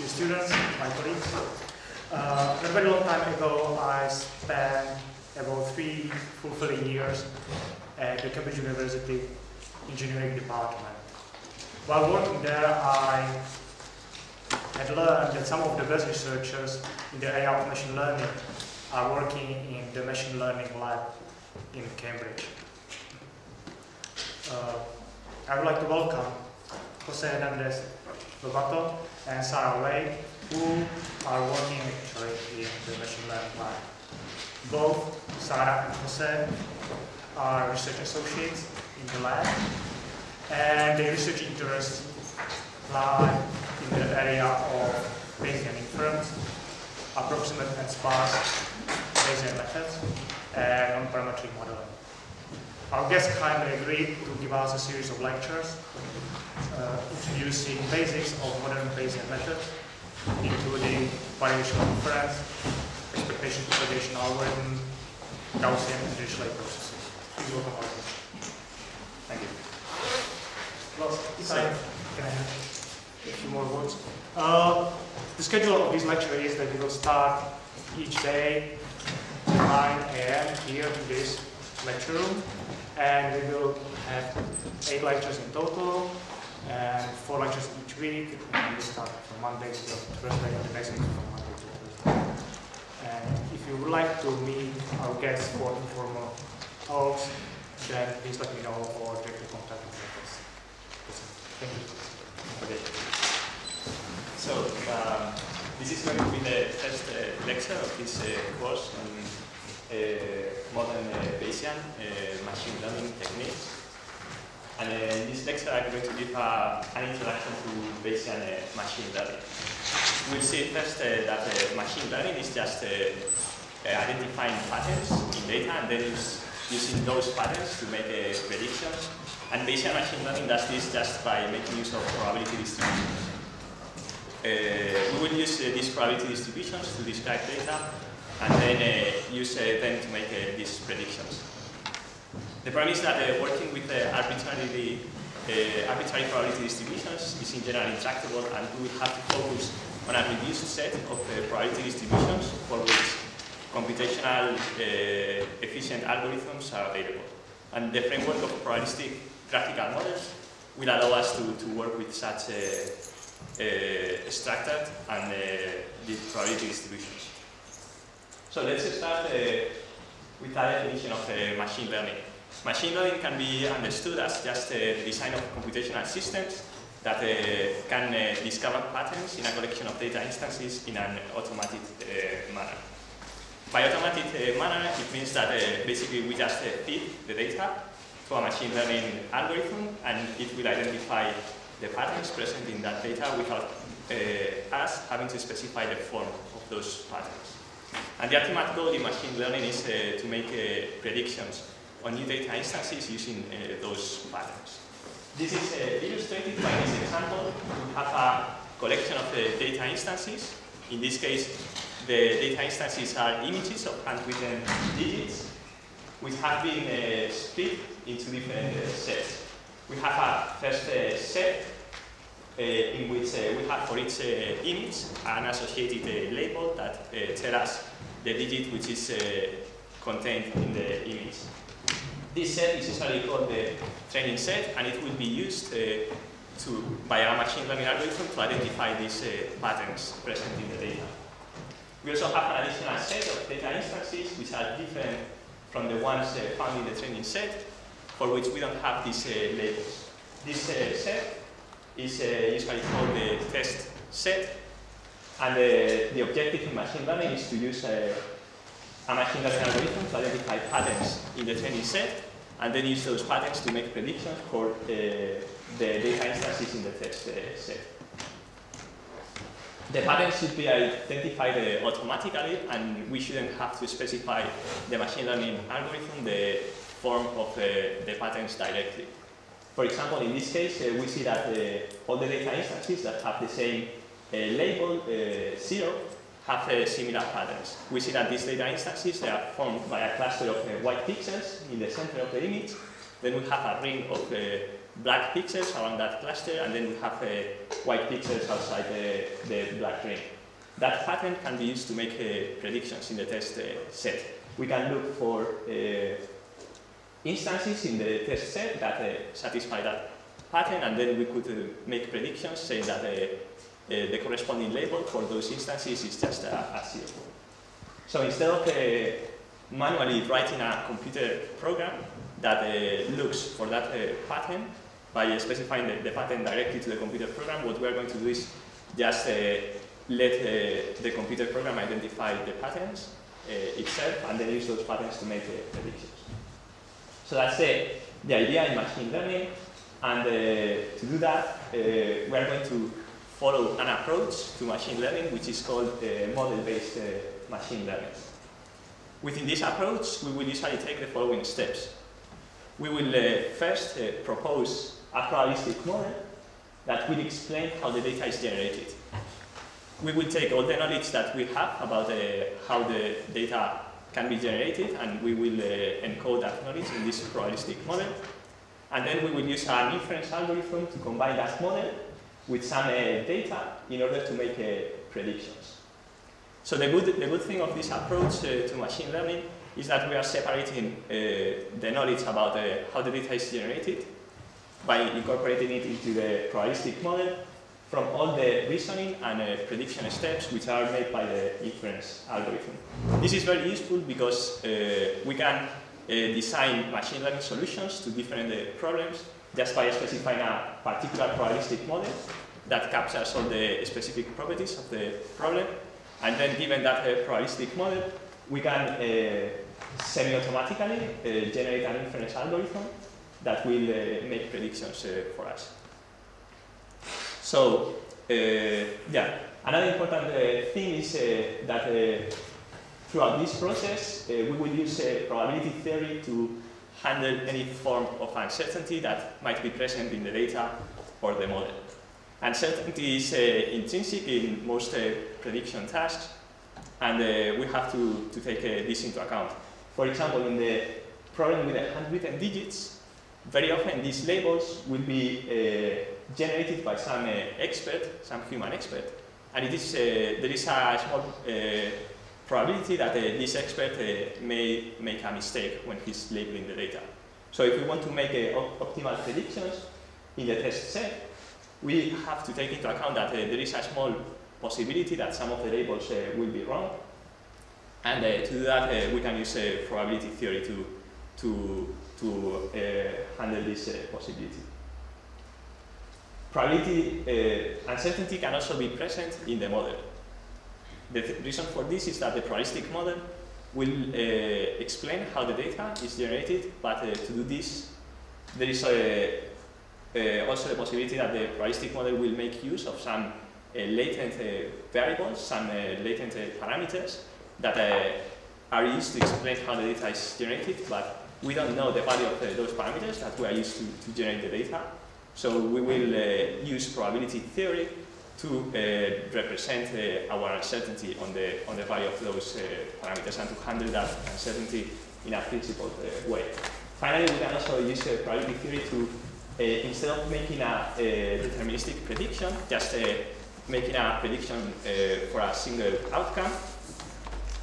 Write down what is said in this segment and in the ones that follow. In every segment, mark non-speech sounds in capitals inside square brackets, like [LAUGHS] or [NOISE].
dear students, my colleagues. Uh, a very long time ago, I spent about three fulfilling years at the Cambridge University Engineering Department. While working there, I had learned that some of the best researchers in the area of machine learning are working in the machine learning lab in Cambridge. Uh, I would like to welcome Jose Hernandez Lobato and Sarah Wade, who are working actually in the machine learning lab. Both Sarah and Jose are research associates in the lab, and their research interests lie in the area of Bayesian inference, approximate and sparse Bayesian methods, and non-parametric modeling. Our guest kindly agreed to give us a series of lectures uh, introducing basics of modern Bayesian methods, including variation inference, expectation propagation algorithm, Gaussian and Dirichlet processes. Please welcome our guest. Thank you. Well, can I have a few more words? Uh, the schedule of this lecture is that we will start each day at 9 a.m. here in this lecture room, and we will have eight lectures in total, and four lectures each week, and we start from Monday to Thursday, and the next week from Monday to Thursday. And if you would like to meet our guests for informal talks, then please let me know or directly contact me. Thank you. Okay. So, um, this is going to be the first uh, lecture of this uh, course modern uh, Bayesian uh, machine learning techniques. And in this lecture, I'm going to give an introduction to Bayesian machine learning. We'll see first that machine learning is just identifying patterns in data and then using those patterns to make predictions. And Bayesian machine learning does this just by making use of probability distributions. Uh, we will use uh, these probability distributions to describe data and then uh, use uh, them to make uh, these predictions. The problem is that working with arbitrarily, arbitrary probability distributions is in general intractable and we have to focus on a reduced set of probability distributions for which computational uh, efficient algorithms are available. And the framework of probabilistic graphical models will allow us to, to work with such uh, uh, structured and uh, probability distributions. So let's start uh, with a definition of uh, machine learning. Machine learning can be understood as just uh, the design of computational systems that uh, can uh, discover patterns in a collection of data instances in an automated manner. By automated manner, it means that basically we just feed the data to a machine learning algorithm and it will identify the patterns present in that data without uh, us having to specify the form of those patterns. And the ultimate goal in machine learning is uh, to make uh, predictions on new data instances using uh, those patterns. This is illustrated by this example. We have a collection of data instances. In this case, the data instances are images of handwritten digits which have been uh, split into different uh, sets. We have a first uh, set in which uh, we have for each uh, image an associated uh, label that uh, tell us the digit which is uh, contained in the image. This set is usually called the training set and it will be used uh, to, by our machine learning algorithm to identify these uh, patterns present in the data. We also have an additional set of data instances which are different from the ones uh, found in the training set for which we don't have these uh, labels. This uh, set is uh, usually called the test set and uh, the objective in machine learning is to use uh, a machine learning algorithm to identify patterns in the training set and then use those patterns to make predictions for uh, the data instances in the test uh, set. The patterns should be identified uh, automatically and we shouldn't have to specify the machine learning algorithm the form of uh, the patterns directly. For example, in this case, uh, we see that uh, all the data instances that have the same uh, label, uh, zero, have uh, similar patterns. We see that these data instances they are formed by a cluster of uh, white pixels in the center of the image. Then we have a ring of black pixels around that cluster, and then we have white pixels outside the, the black ring. That pattern can be used to make predictions in the test set. We can look for instances in the test set that uh, satisfy that pattern, and then we could uh, make predictions saying that uh, uh the corresponding label for those instances is just a, a zero. So instead of uh, manually writing a computer program that uh, looks for that pattern by specifying the, the, pattern directly to the computer program, what we're going to do is just let the computer program identify the patterns itself and then use those patterns to make predictions. So that's the, the idea in machine learning. And uh, to do that, uh, we are going to follow an approach to machine learning, which is called uh, model-based uh, machine learning. Within this approach, we will usually take the following steps. We will uh, first uh, propose a probabilistic model that will explain how the data is generated. We will take all the knowledge that we have about how the data can be generated, and we will uh, encode that knowledge in this probabilistic model. And then we will use an inference algorithm to combine that model with some uh, data in order to make uh, predictions. So the good, the good thing of this approach to machine learning is that we are separating uh, the knowledge about uh, how the data is generated by incorporating it into the probabilistic model from all the reasoning and uh, prediction steps which are made by the inference algorithm. This is very useful because uh, we can uh, design machine learning solutions to different uh, problems just by specifying a particular probabilistic model that captures all the specific properties of the problem. And then given that uh, probabilistic model, we can semi-automatically generate an inference algorithm that will make predictions for us. So, uh, yeah, another important uh, thing is uh, that throughout this process, we will use probability theory to handle any form of uncertainty that might be present in the data or the model. Uncertainty is uh, intrinsic in most uh, prediction tasks, and uh, we have to, to take this into account. For example, in the problem with the handwritten digits, very often these labels will be generated by some uh, expert, some human expert, and it is, uh, there is a small uh, probability that this expert may make a mistake when he's labeling the data. So if we want to make optimal predictions in the test set, we have to take into account that there is a small possibility that some of the labels will be wrong, and uh, to do that, uh, we can use uh, probability theory to, to, to handle this possibility. Probability uh, eh, uncertainty can also be present in the model. The th reason for this is that the probabilistic model will uh, explain how the data is generated, but uh, to do this, there is a, also the possibility that the probabilistic model will make use of some latent variables, some latent parameters that are used to explain how the data is generated, but we don't know the value of those parameters that we are used to, to generate the data. So we will uh, use probability theory to uh, represent uh, our uncertainty on the, on the value of those parameters and to handle that uncertainty in a principled way. Finally, we can also use probability theory to, instead of making a, deterministic prediction, just making a prediction uh, for a single outcome,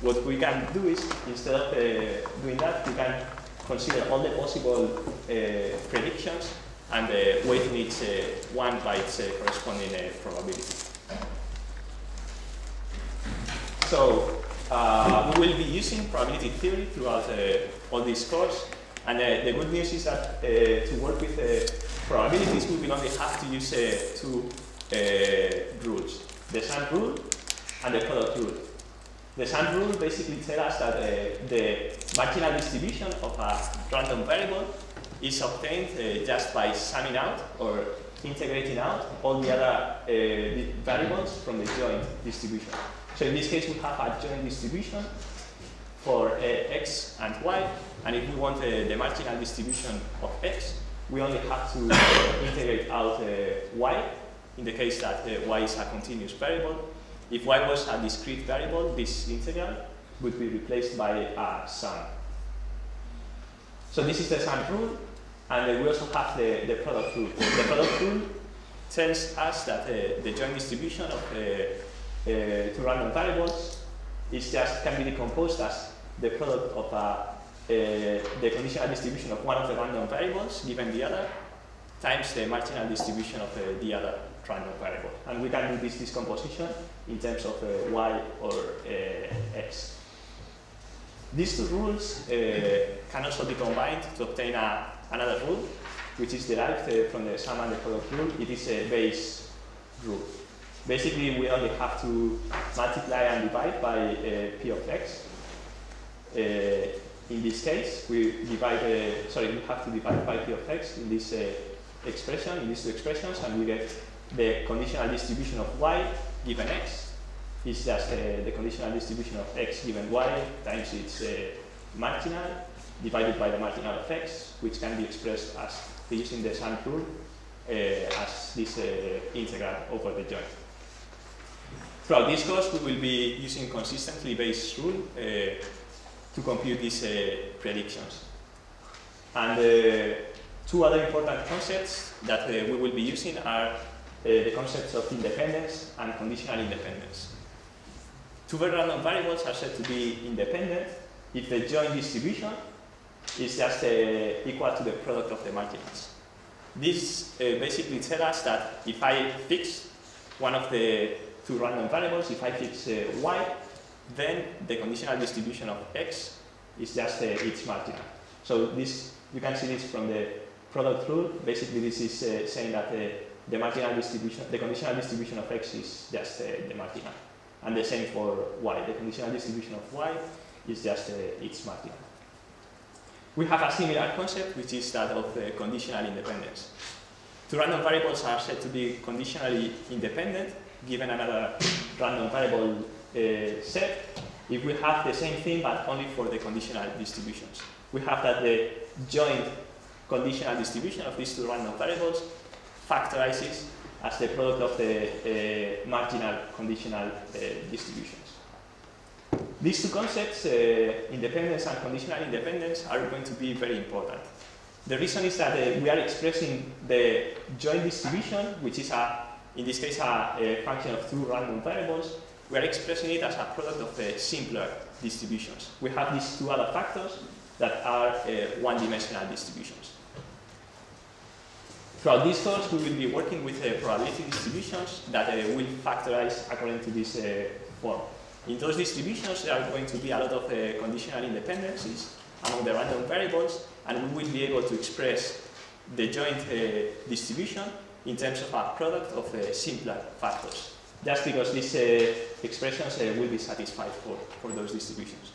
what we can do is, instead of uh, doing that, we can consider all the possible uh, predictions and the weight needs uh, one by its uh, corresponding uh, probability. So uh, we will be using probability theory throughout uh, all this course. And uh, the good news is that to work with probabilities, we will only have to use two rules, the sum rule and the product rule. The sum rule basically tells us that the marginal distribution of a random variable is obtained uh, just by summing out or integrating out all the other uh, variables from the joint distribution. So in this case, we have a joint distribution for uh, x and y, and if we want uh, the marginal distribution of x, we only have to integrate out y, in the case that y is a continuous variable. If y was a discrete variable, this integral would be replaced by a sum. So this is the sum rule, And we also have the, the product rule. The product rule tells us that uh, the joint distribution of uh, uh, two random variables is just can be decomposed as the product of a, the conditional distribution of one of the random variables given the other times the marginal distribution of the other random variable. And we can do this decomposition in terms of y or x. These two rules uh, can also be combined to obtain a, another rule, which is derived uh, from the sum and the product rule. It is a Bayes rule. Basically, we only have to multiply and divide by uh, p of x. Uh, in this case, we divide, uh, sorry, we have to divide by p of x in this uh, expression, in these two expressions, and we get the conditional distribution of y given x is just uh, the conditional distribution of x given y times its marginal divided by the marginal x, which can be expressed as using the sum rule uh, as this uh, integral over the joint. Throughout this course, we will be using consistently Bayes rule uh, to compute these uh, predictions. And two other important concepts that we will be using are the concepts of independence and conditional independence. Two random variables are said to be independent if the joint distribution is just uh, equal to the product of the marginals. This uh, basically tells us that if I fix one of the two random variables, if I fix uh, y, then the conditional distribution of x is just uh, its marginal. So this, you can see this from the product rule. Basically, this is uh, saying that uh, the marginal distribution, the conditional distribution of x is just the marginal. And the same for y. The conditional distribution of y is just uh, its marginal. We have a similar concept, which is that of uh, conditional independence. Two random variables are said to be conditionally independent, given another random variable uh, set, if we have the same thing, but only for the conditional distributions. We have that the joint conditional distribution of these two random variables factorizes as the product of the uh, marginal conditional uh, distributions. These two concepts, uh, independence and conditional independence, are going to be very important. The reason is that uh, we are expressing the joint distribution, which is, a, in this case, a, a, function of two random variables. We are expressing it as a product of the simpler distributions. We have these two other factors that are uh, one-dimensional distributions. Throughout this course, we will be working with uh, probability distributions that uh, will factorize according to this uh, form. In those distributions, there are going to be a lot of uh, conditional independencies among the random variables, and we will be able to express the joint uh, distribution in terms of a product of uh, simpler factors, just because these expressions will be satisfied for, for those distributions.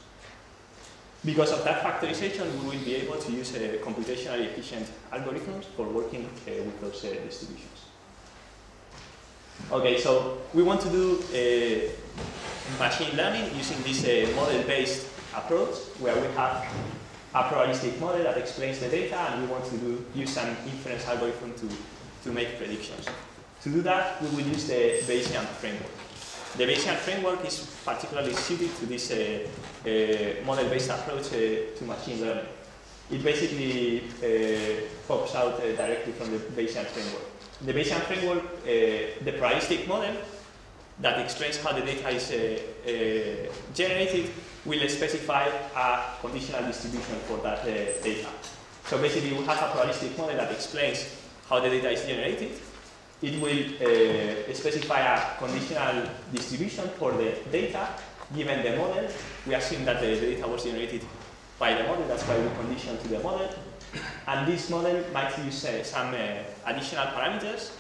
Because of that factorization, we will be able to use uh, computationally efficient algorithms for working uh, with those uh, distributions. Okay, so we want to do uh, machine learning using this uh, model-based approach, where we have a probabilistic model that explains the data, and we want to do, use an inference algorithm to, to make predictions. To do that, we will use the Bayesian framework. The Bayesian framework is particularly suited to this uh, uh, model-based approach uh, to machine learning. It basically pops out directly from the Bayesian framework. The Bayesian framework, uh, the probabilistic model that explains how the data is uh, uh, generated will specify a conditional distribution for that data. So basically, we have a probabilistic model that explains how the data is generated, it will uh, specify a conditional distribution for the data given the model. We assume that the data was generated by the model, that's why we condition to the model. And this model might use uh, some uh, additional parameters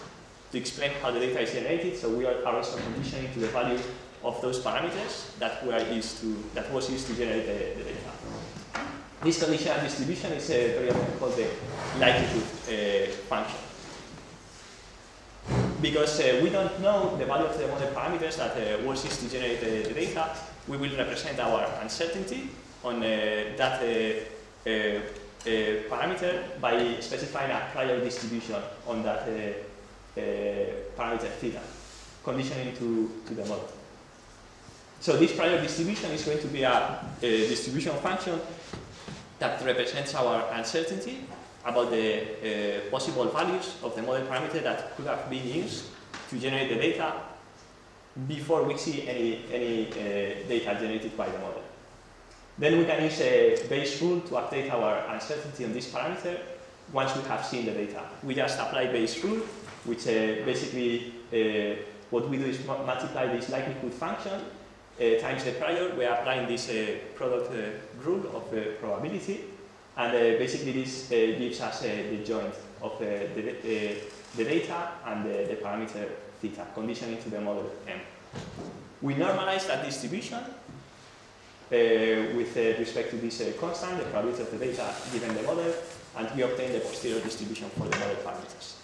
to explain how the data is generated. So we are also conditioning to the value of those parameters that were used to that was used to generate the, the data. This conditional distribution is uh, very often called the likelihood uh, function because uh, we don't know the value of the model parameters that uh, was used to generate the, the, data, we will represent our uncertainty on uh, that uh, uh, uh, parameter by specifying a prior distribution on that parameter theta, conditioning to, to the model. So this prior distribution is going to be a, a distribution function that represents our uncertainty about the uh, possible values of the model parameter that could have been used to generate the data before we see any, any uh, data generated by the model. Then we can use a Bayes rule to update our uncertainty on this parameter once we have seen the data. We just apply Bayes rule, which uh, basically uh, what we do is multiply this likelihood function uh, times the prior. We are applying this uh, product uh, rule of probability, and basically this gives us the joint of the, the data and the, parameter theta, conditioning to the model M. We normalize that distribution uh, with uh, respect to this uh, constant, the probability of the data given the model, and we obtain the posterior distribution for the model parameters.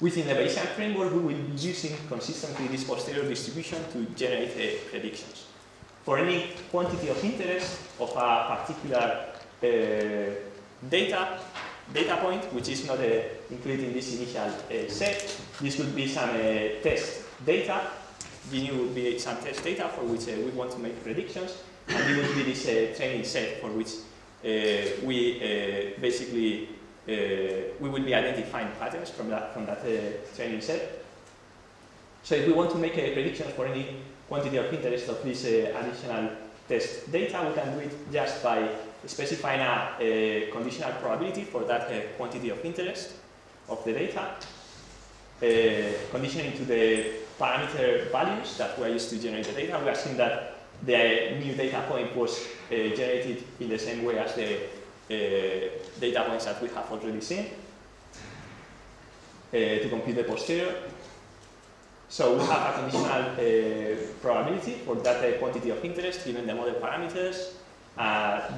Within the Bayesian framework, we will be using consistently this posterior distribution to generate uh, predictions. For any quantity of interest of a particular uh, data, data point, which is not uh, included in this initial uh, set, this would be some uh, test data. Gini would be some test data for which uh, we want to make predictions, and it would be this training set for which we basically uh, we will be identifying patterns from that, from that uh, training set. So if we want to make a prediction for any quantity of interest of this uh, additional test data, we can do it just by specifying a, a conditional probability for that uh, quantity of interest of the data, uh, conditioning to the parameter values that we are used to generate the data. We assume that the new data point was uh, generated in the same way as the uh, data points that we have already seen uh, to compute the posterior. So we have a conditional uh, probability for that quantity of interest given the model parameters,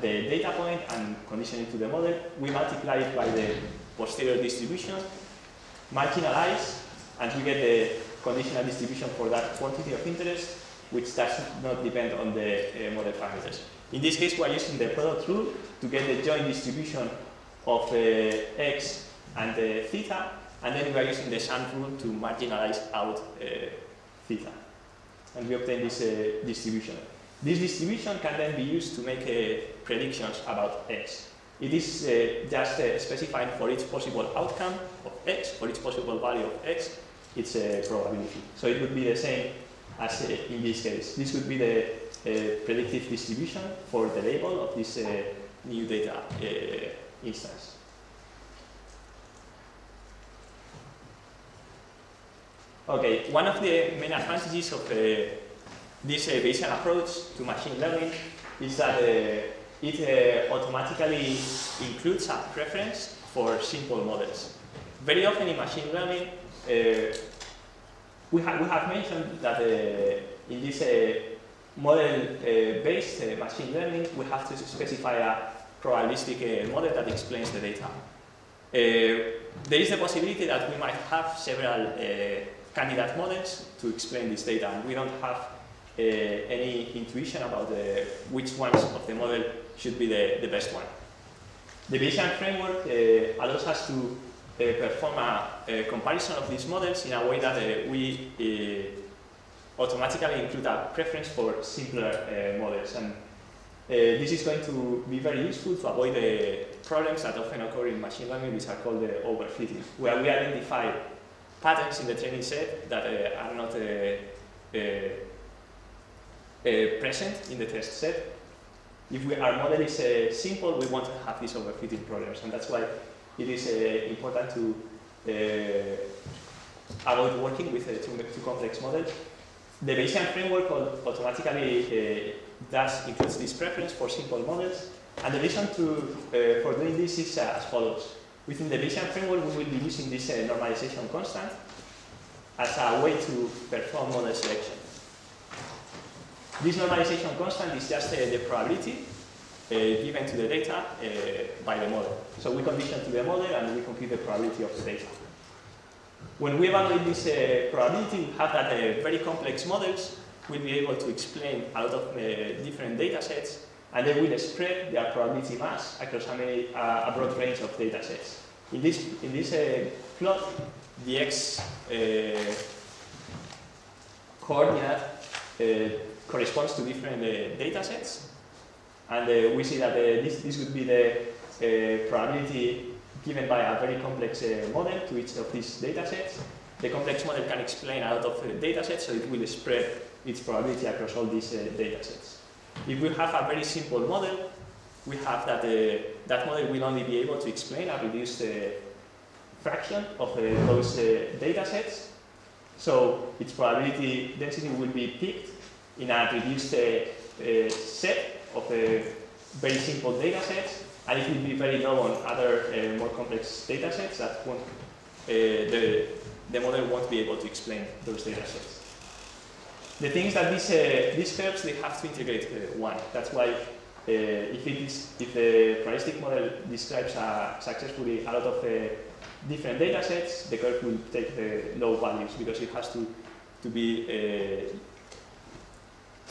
the data point and conditioning to the model. We multiply it by the posterior distribution, marginalize, and we get the conditional distribution for that quantity of interest, which does not depend on the uh, model parameters. In this case, we are using the product rule to get the joint distribution of uh, x and uh, theta, and then we are using the sum rule to marginalize out uh, theta. And we obtain this uh, distribution. This distribution can then be used to make uh, predictions about x. It is uh, just specifying for each possible outcome of x, for each possible value of x, its a probability. So it would be the same as in this case. This would be the predictive distribution for the label of this uh, new data uh, instance. Okay, one of the main advantages of uh, this uh, Bayesian approach to machine learning is that uh, it uh, automatically includes a preference for simple models. Very often in machine learning, uh, we, ha we have mentioned that in this model-based uh, machine learning, we have to specify a probabilistic uh, model that explains the data. Uh, there is the possibility that we might have several candidate models to explain this data, and we don't have any intuition about which ones of the model should be the, the best one. The Bayesian framework uh, allows us to uh, perform a, a, comparison of these models in a way that uh, we automatically include a preference for simpler uh, models. And uh, this is going to be very useful to avoid the problems that often occur in machine learning, which are called the overfitting, where we identify patterns in the training set that uh, are not uh, uh, uh, present in the test set. If we, our model is simple, we won't have these overfitting problems, and that's why it is important to avoid working with too, too complex models the Bayesian framework automatically uh, does includes this preference for simple models, and the reason to, uh, for doing this is uh, as follows. Within the Bayesian framework, we will be using this uh, normalization constant as a way to perform model selection. This normalization constant is just uh, the probability uh, given to the data by the model. So we condition to the model and we compute the probability of the data. When we evaluate this uh, probability, we have that uh, very complex models will be able to explain a lot of uh, different data sets, and they will spread their probability mass across a, many, uh, a broad range of data sets. In this, in this uh, plot, the x uh, coordinate corresponds to different data sets, and we see that this, this would be the probability given by a very complex uh, model to each of these data sets. The complex model can explain a lot of uh, data sets, so it will spread its probability across all these uh, data sets. If we have a very simple model, we have that uh, that model will only be able to explain a reduced uh, fraction of uh, those data sets. So its probability density will be picked in a reduced set of very simple data sets, and it will be very low on other more complex data sets that won't, the, the model won't be able to explain those data sets. The thing is that these, uh, these curves, they have to integrate uh, one. That's why uh, if, it is, if the probabilistic model describes uh, successfully a lot of uh, different data sets, the curve will take the low values because it has to, to be,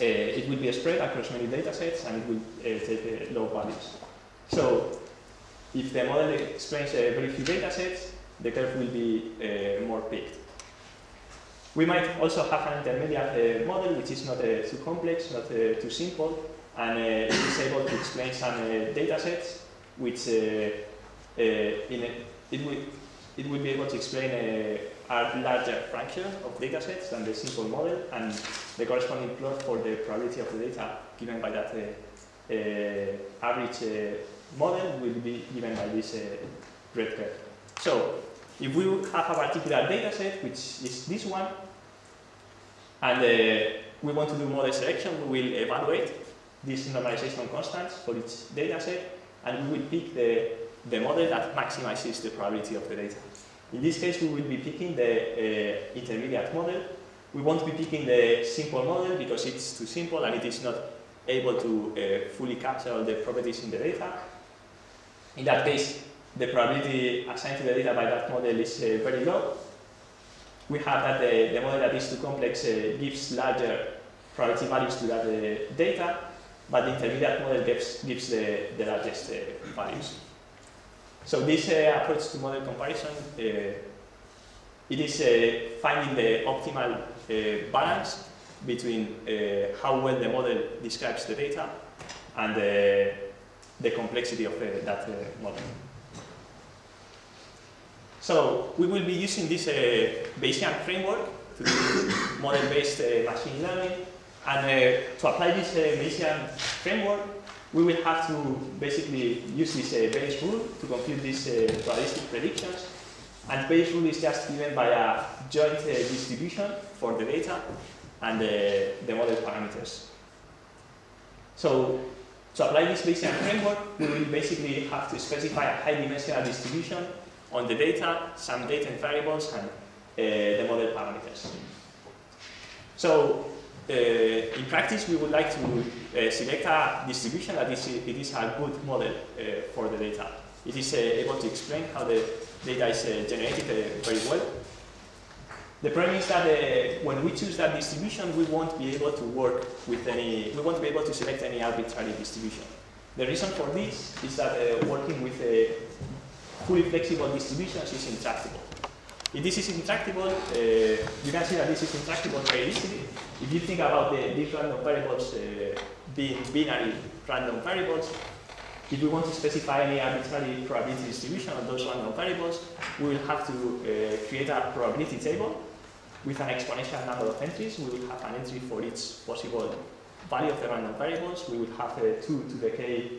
Uh, it will be spread across many data sets and it will uh, take uh, low values. So if the model explains very few data sets, the curve will be more peaked. We might also have an intermediate uh, model which is not uh, too complex, not uh, too simple, and it is able to explain some data sets which in a, it, will, it will be able to explain a, a larger fraction of data sets than the simple model, and the corresponding plot for the probability of the data given by that uh, uh, average uh, model will be given by this red curve. So if we have a particular data set, which is this one, and uh, we want to do model selection, we will evaluate these normalization constants for each data set, and we will pick the, the model that maximizes the probability of the data. In this case, we will be picking the uh, intermediate model. We won't be picking the simple model because it's too simple and it is not able to uh, fully capture all the properties in the data. In that case, the probability assigned to the data by that model is uh, very low. We have that the, the model that is too complex uh, gives larger probability values to that uh, data, but the intermediate model gives, gives the, the largest uh, values. So this uh, approach to model comparison, uh, it is uh, finding the optimal uh, balance between uh, how well the model describes the data and uh, the complexity of that model. So we will be using this Bayesian framework to do model-based machine learning. And to apply this Bayesian framework, we will have to basically use this uh, Bayes rule to compute these uh, probabilistic predictions. And Bayes rule is just given by a joint uh, distribution for the data and the model parameters. So to apply this Bayesian framework, we will basically have to specify a high dimensional distribution on the data, some data and variables, and uh, the model parameters. So in practice, we would like to uh, select a distribution that is, it is a good model uh, for the data. It is uh, able to explain how the data is uh, generated very well. The problem is that when we choose that distribution, we won't be able to work with any, we won't be able to select any arbitrary distribution. The reason for this is that working with fully flexible distributions is intractable. If this is intractable, uh, you can see that this is intractable very easily. If you think about the, these random variables uh, being binary random variables, if we want to specify any arbitrary probability distribution of those random variables, we will have to uh, create a probability table with an exponential number of entries. We will have an entry for each possible value of the random variables. We will have uh, 2 to the k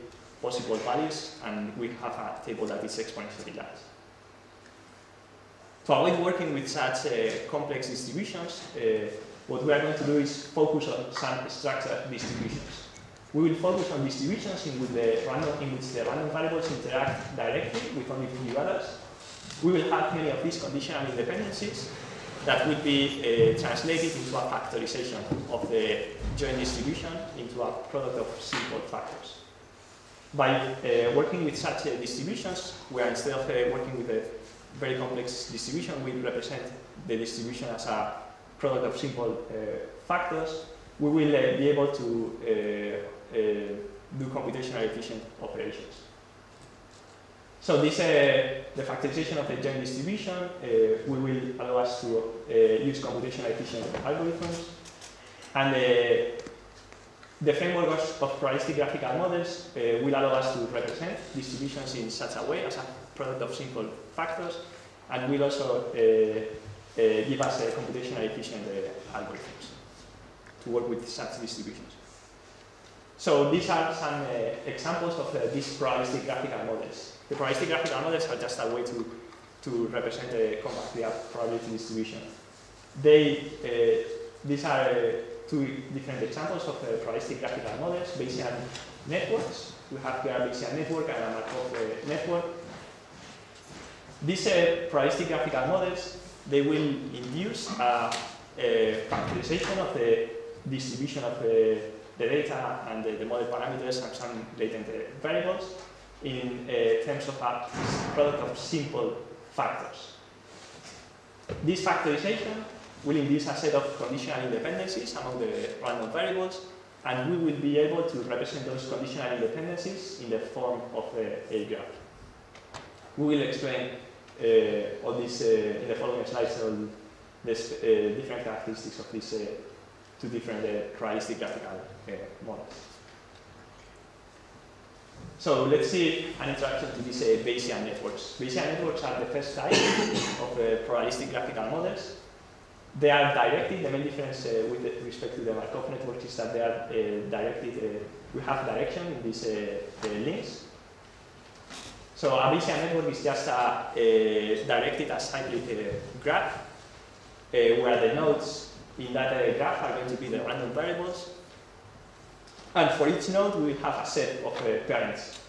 possible values, and we have a table that is exponentially large. To avoid working with such uh, complex distributions, uh, what we are going to do is focus on some structured distributions. We will focus on distributions in which the random, in which the random variables interact directly with only few others. We will have many of these conditional independencies that will be uh, translated into a factorization of the joint distribution into a product of simple factors. By uh, working with such uh, distributions, where instead of uh, working with a very complex distribution, we represent the distribution as a product of simple factors, we will be able to do computationally efficient operations. So this, uh, the factorization of the joint distribution, uh, we will allow us to uh, use computationally efficient algorithms. And the framework of, of probabilistic graphical models uh, will allow us to represent distributions in such a way as a product of simple factors, and will also uh, uh give us a computationally efficient uh, algorithms to work with such distributions. So these are some uh, examples of these probabilistic graphical models. The probabilistic graphical models are just a way to, to represent the compact probability distribution. They, these are two different examples of uh, probabilistic graphical models, Bayesian networks. We have here a Bayesian network and a Markov uh, network. These uh, probabilistic graphical models, they will induce a, a factorization of the distribution of the, the data and the, the, model parameters and some latent uh, variables in uh, terms of a product of simple factors. This factorization will induce a set of conditional independencies among the random variables, and we will be able to represent those conditional independencies in the form of a graph. We will explain uh, all this uh, in the following slides, on the uh, different characteristics of these uh, two different uh, probabilistic graphical uh, models. So let's see an introduction to these Bayesian networks. Bayesian networks are the first type [COUGHS] of probabilistic graphical models they are directed. The main difference uh, with respect to the Markov network is that they are uh, directed. Uh, we have direction in these uh, links. So a Bayesian network is just a, directed acyclic graph where the nodes in that graph are going to be the random variables. And for each node, we have a set of parents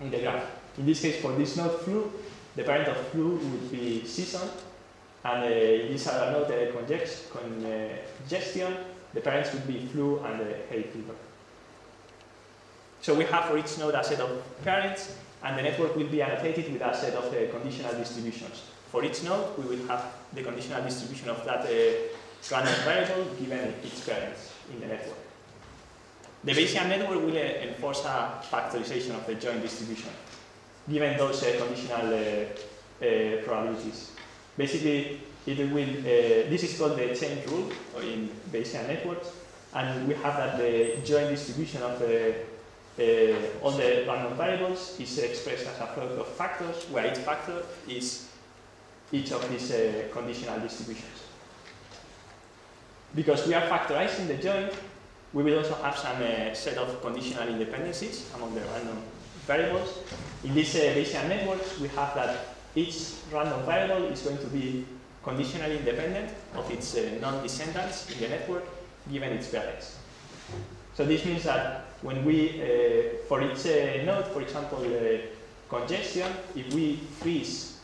in the graph. In this case, for this node flu, the parent of flu would be season, and uh, this other node, the congestion, the parents would be flu and hay fever. So we have for each node a set of parents, and the network will be annotated with a set of uh, conditional distributions. For each node, we will have the conditional distribution of that uh, random variable given its parents in the network. The Bayesian network will uh, enforce a factorization of the joint distribution, given those uh, conditional uh, probabilities. Basically, it will, uh, this is called the chain rule in Bayesian networks, and we have that the joint distribution of the, uh, all the random variables is expressed as a product of factors, where each factor is each of these uh, conditional distributions. Because we are factorizing the joint, we will also have some uh, set of conditional independencies among the random variables. In these uh, Bayesian networks, we have that each random variable is going to be conditionally independent of its uh, non-descendants in the network given its parents. So this means that when we, uh, for each uh, node, for example, uh, congestion, if we freeze,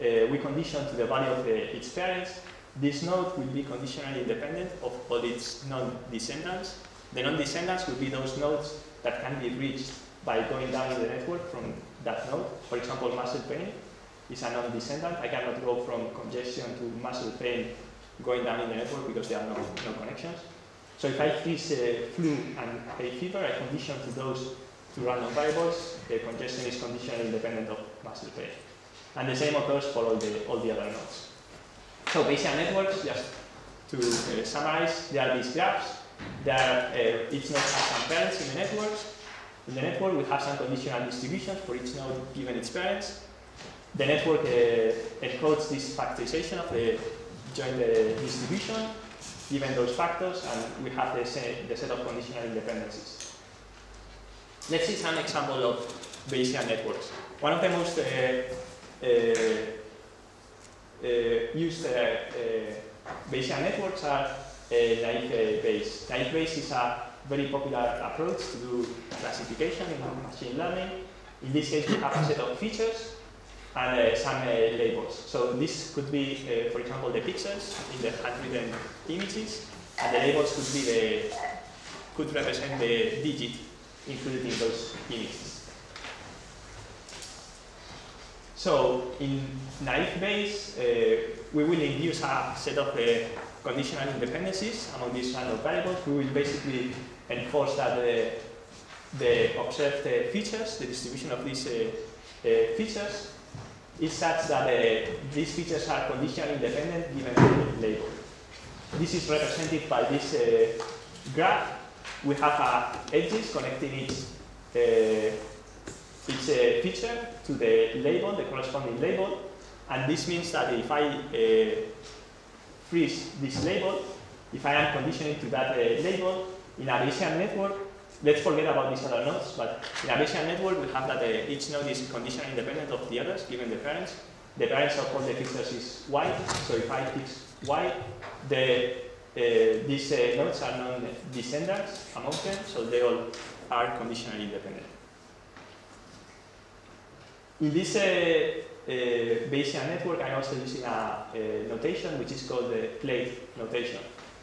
uh, we condition to the value of uh, its parents, this node will be conditionally independent of all its non-descendants. The non-descendants will be those nodes that can be reached by going down in the network from that node. For example, muscle pain is a non-descendant. I cannot go from congestion to muscle pain going down in the network because there are no, no connections. So if I freeze uh, flu and hay fever, I condition to those two random variables. The congestion is conditionally independent of muscle pain. And the same occurs for all the, all the other nodes. So Bayesian networks, just to uh, summarize, there are these graphs. There uh, each node has some parents in the network. In the network, we have some conditional distributions for each node given its parents the network uh, encodes this factorization of the joint uh, distribution given those factors, and we have the, set, the set of conditional independencies. Let's see some example of Bayesian networks. One of the most uh, uh, uh used uh, Bayesian networks are naive Bayes. Naive Bayes is a very popular approach to do classification in machine learning. In this case, we have a set of features and uh, some uh, labels. So this could be, uh, for example, the pixels in the handwritten images, and the labels could be the could represent the digit included in those images. So in naive Bayes, uh, we will induce a set of uh, conditional independencies among these random variables. We will basically enforce that the, the observed uh, features, the distribution of these features, is such that uh, these features are conditionally independent given the label. This is represented by this uh, graph. We have uh, edges connecting each uh, its a feature to the label, the corresponding label, and this means that if I uh, freeze this label, if I am conditioning to that uh, label in a Bayesian network, let's forget about these other nodes, but in a Bayesian network, we have that uh, each node is condition independent of the others, given the parents. The parents of all the features is y, so if I fix y, the, uh, these uh, nodes are non-descendants among them, so they all are conditionally independent. In this uh, uh, Bayesian network, I'm also using a, a notation which is called the plate notation.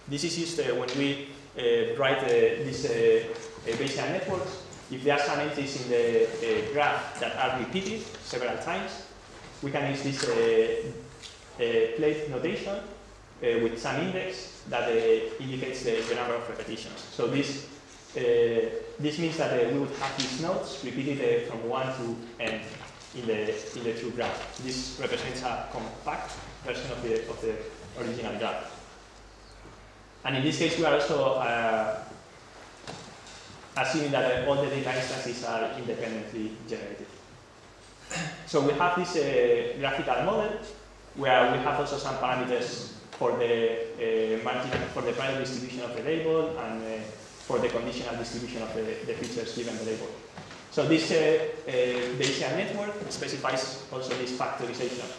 This is used uh, when we uh, write uh, these uh, Bayesian networks. If there are some entries in the uh, graph that are repeated several times, we can use this uh, uh, plate notation with some index that indicates the, the, number of repetitions. So this this means that we would have these nodes repeated from 1 to n in the in the true graph. This represents a compact version of the of the original graph. And in this case, we are also uh, assuming that uh, all the data instances are independently generated. [CLEARS THROAT] So we have this uh, graphical model where we have also some parameters for the uh, margin, for the prior distribution of the label and uh, for the conditional distribution of the, the features given the label. So this uh, Bayesian network specifies also this factorization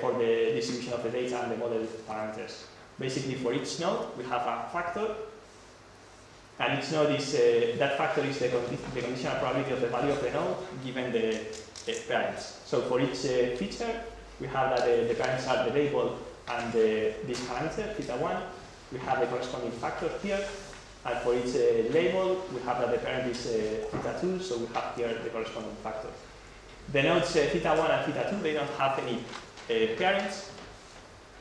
for the distribution of the data and the model parameters. Basically, for each node, we have a factor, and it's node is, uh, that factor is the, the, conditional probability of the value of the node given the uh, parents. So for each uh, feature, we have that the parents are the label and this parameter, theta 1. We have the corresponding factor here. And for each uh, label, we have that the parent is uh, theta 2, so we have here the corresponding factor. The nodes uh, theta 1 and theta 2, they don't have any parents,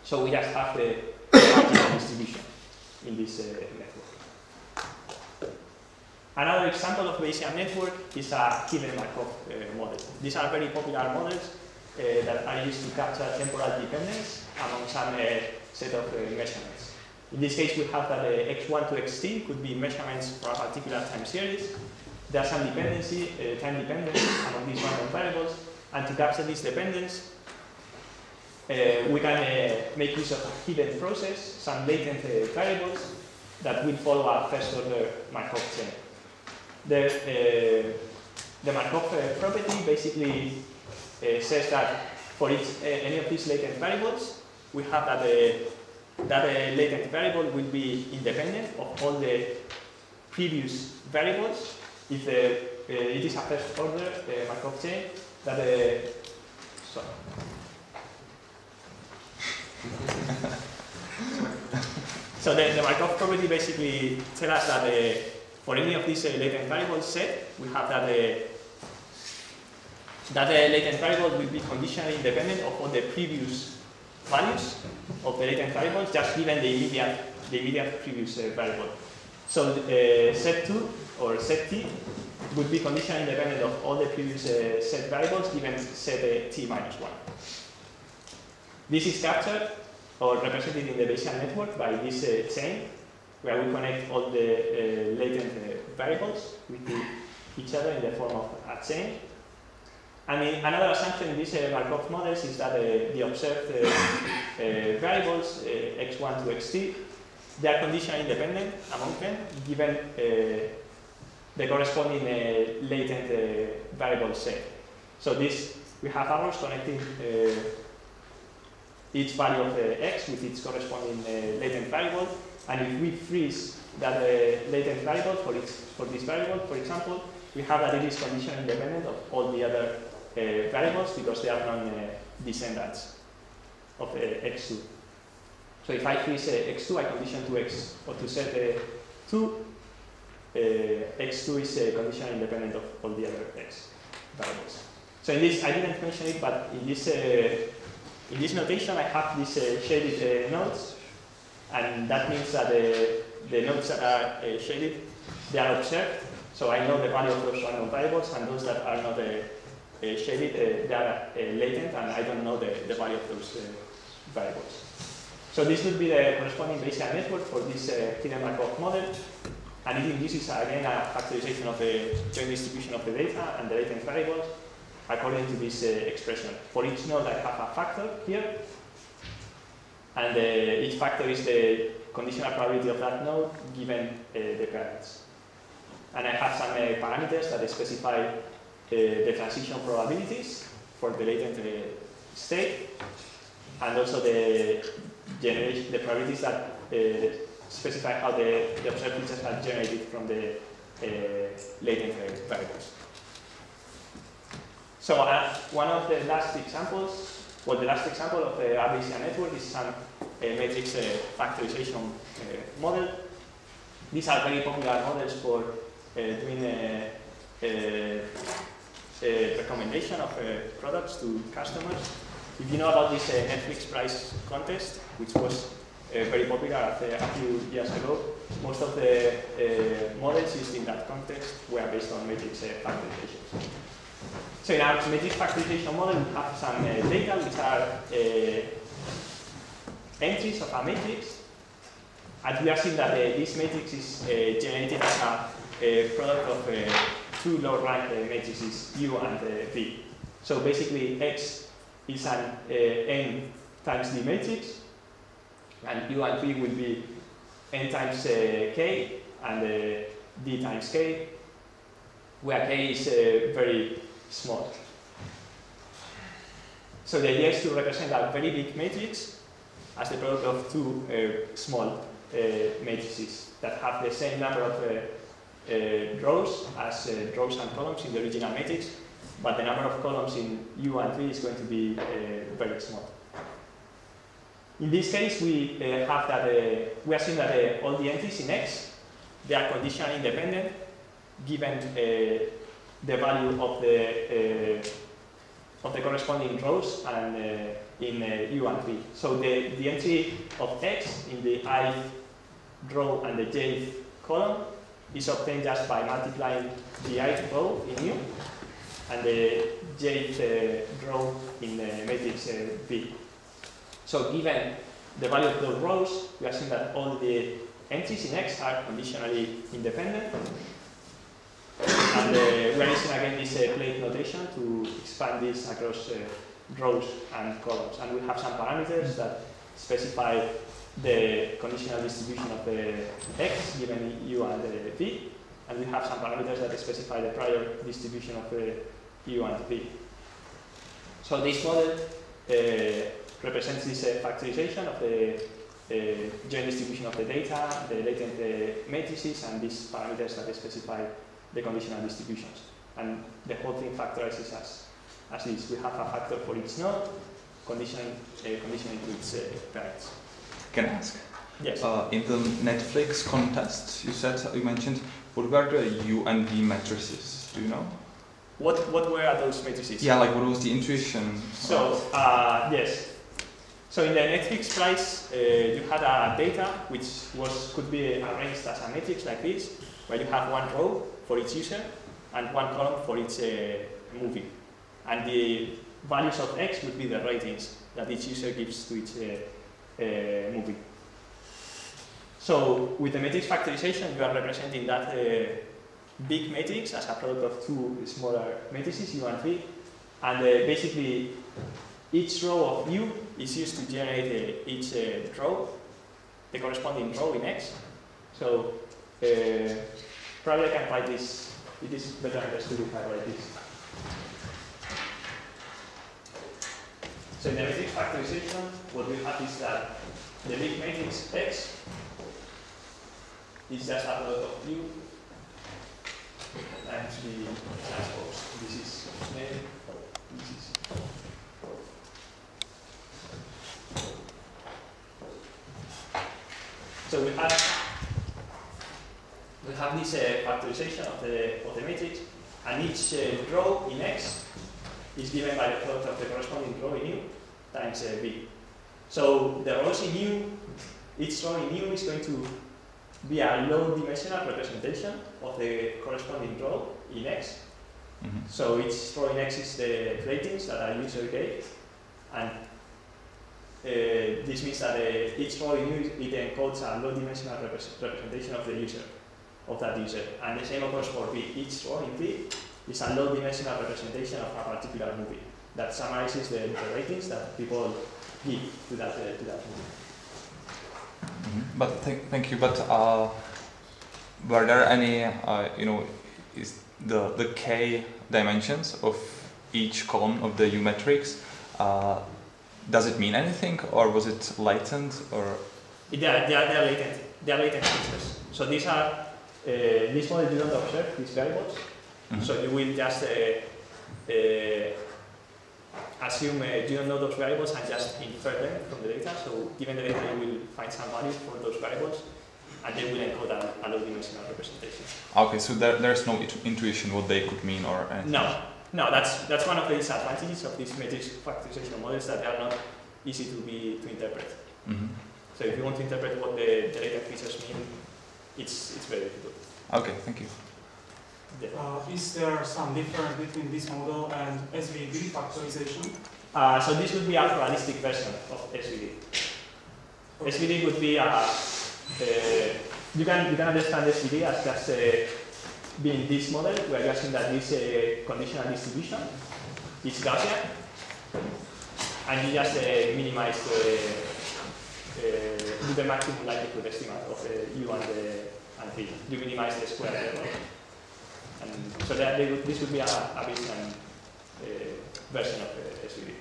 so we just have the [COUGHS] distribution in this uh. Another example of Bayesian network is a hidden Markov uh, model. These are very popular models uh, that are used to capture temporal dependence among some set of measurements. In this case, we have that x1 to xt could be measurements for a particular time series. There's some dependency, uh, time dependence among these random variables, and to capture this dependence, uh, we can uh, make use of a hidden process, some latent uh, variables that will follow a first order Markov chain. The, the Markov property basically says that for each, any of these latent variables, we have that that a latent variable will be independent of all the previous variables. If uh, it is a first order uh, Markov chain that uh, sorry, [LAUGHS] so the, the Markov property basically tells us that uh, for any of these uh, latent variables set, we have that uh, that the latent variable will be conditionally independent of all the previous values of the latent variables, just given the immediate the immediate previous uh, variable. So uh, set 2 or set t would be conditionally independent of all the previous uh, set variables given set uh, t minus 1. This is captured or represented in the Bayesian network by this uh, chain, where we connect all the uh, latent uh, variables with each other in the form of a chain. And another assumption in these uh, Markov models is that uh, the observed uh, [COUGHS] variables, x1 to xt, they are conditionally independent among them, given the corresponding latent variable set. So this, we have arrows connecting each value of x with its corresponding uh, latent variable. And if we freeze that uh, latent variable for, its, for this variable, for example, we have that it is condition independent of all the other uh, variables because they are non-descendants of x2. So if I freeze x2, I condition to x or to set 2, uh, x2 is a condition independent of all the other x variables. So in this, I didn't mention it, but in this uh, in this notation, I have these uh, shaded uh, nodes, and that means that the, the nodes that are uh, shaded, they are observed, so I know the value of those unknown variables, and those that are not uh, uh, shaded, uh, they are latent, and I don't know the, the value of those variables. So this would be the corresponding Bayesian network for this Markov model. and it induces again a factorization of the joint distribution of the data and the latent variables according to this uh, expression. For each node, I have a factor here, and uh, each factor is the conditional probability of that node given uh, the parents. And I have some uh, parameters that specify uh, the transition probabilities for the latent uh, state, and also the generation, the probabilities that uh, specify how the, the observed features are generated from the latent variables. So uh, one of the last examples, well, the last example of the Bayesian network is some uh, matrix uh, factorization uh, model. These are very popular models for uh, doing recommendation of uh, products to customers. If you know about this Netflix price contest, which was very popular a few years ago, most of the models used in that context were based on matrix factorization. So in our matrix factorization model, we have some uh, data which are uh, entries of a matrix. And we are seeing that uh, this matrix is uh, generated as a, product of two low-rank uh, matrices, U and V. So basically, X is an n times the matrix, and U and V will be n times k and d times k, where k is very small. So the idea is to represent a very big matrix as the product of two uh, small uh, matrices that have the same number of uh, uh rows as uh, rows and columns in the original matrix, but the number of columns in U and V is going to be uh, very small. In this case, we have that we assume that all the entries in X they are conditionally independent given the value of the uh, of the corresponding rows and uh, in uh, U and V. So the, the entry of X in the ith row and the jth column is obtained just by multiplying the ith row in U and the jth uh, row in the matrix uh, V. So given the value of those rows, we assume that all the entries in X are conditionally independent and uh, we are using again this uh, plate notation to expand this across uh, rows and columns. And we have some parameters that specify the conditional distribution of the x given u and v. And we have some parameters that specify the prior distribution of the u and v. So this model uh, represents this factorization of the joint distribution of the data, the latent matrices, and these parameters that specify the conditional distributions. And the whole thing factorizes as, as this. We have a factor for each node, conditioning, uh, conditioning to its uh, parents. Can I ask? Yes. Uh, in the Netflix contest, you said you mentioned what were the U and V matrices? Do you know? What what were those matrices? Yeah, like what was the intuition? So uh, yes. So in the Netflix prize, uh, you had a data which was could be arranged as a matrix like this, where you have one row for each user and one column for each uh, movie. And the values of x would be the ratings that each user gives to each uh, uh, movie. So with the matrix factorization, you are representing that uh, big matrix as a product of two smaller matrices, U and V. And uh, basically, each row of U is used to generate uh, each row, the corresponding row in X. So Probably I can write this. It is better understood if I write this. So in the matrix factorization, what we have is that the big matrix X is just a product of U times the transpose. This is A, this is So we have we have this uh, factorization of the, of the matrix, and each uh, row in X is given by the product of the corresponding row in U times uh, V. So the rows in U, each row in U is going to be a low dimensional representation of the corresponding row in X. Mm -hmm. So each row in X is the ratings that a user gave, and uh, this means that uh, each row in U it encodes a low dimensional repre representation of the user. Of that user. And the same occurs for V. Each row in V is a low dimensional representation of a particular movie that summarizes the, the ratings that people give to that, uh, to that movie. Mhm. But thank, thank you. But uh, were there any, uh, you know, is the the k dimensions of each column of the U matrix? Uh, does it mean anything, or was it latent, or? They are, they are, they are latent. They are latent features. So these are this model you don't observe these variables. Mhm. So you will just uh, uh, assume uh, you don't know those variables and just infer them from the data. So given the data, you will find some values for those variables, and they will encode a, a low dimensional representation. Okay, so there, there's no int- intuition what they could mean or anything. No, no, that's that's one of the disadvantages of these matrix factorization models that they are not easy to be to interpret. Mhm. So if you want to interpret what the, the data features mean, it's it's very difficult. Okay, thank you. Yeah. Uh, is there some difference between this model and SVD factorization? Uh, so this would be a probabilistic version of SVD. SVD would be a, uh, you can you can understand SVD as just uh, being this model where you assume that this uh, conditional distribution is Gaussian, and you just uh, minimize the uh, do the maximum likelihood estimate of uh, u and the and v. You minimize the square error, and so that they would, this would be a, a Bayesian uh, version of uh, SVD.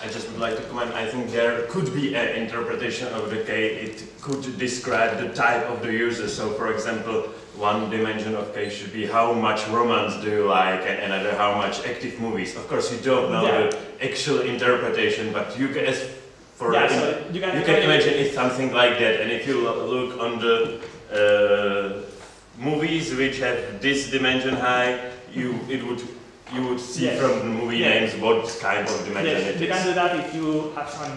I just would like to comment, I think there could be an interpretation of the K. It could describe the type of the user. So for example, one dimension of K should be how much romance do you like and another how much active movies. Of course you don't know Yeah. the actual interpretation, but you can, as for yeah, so you can, you can imagine it's something like that. And if you look on the uh, movies which have this dimension high, you it would you would see Yes. from the movie Yeah. names what kind of dimension Yes, it you is. can do that if you have some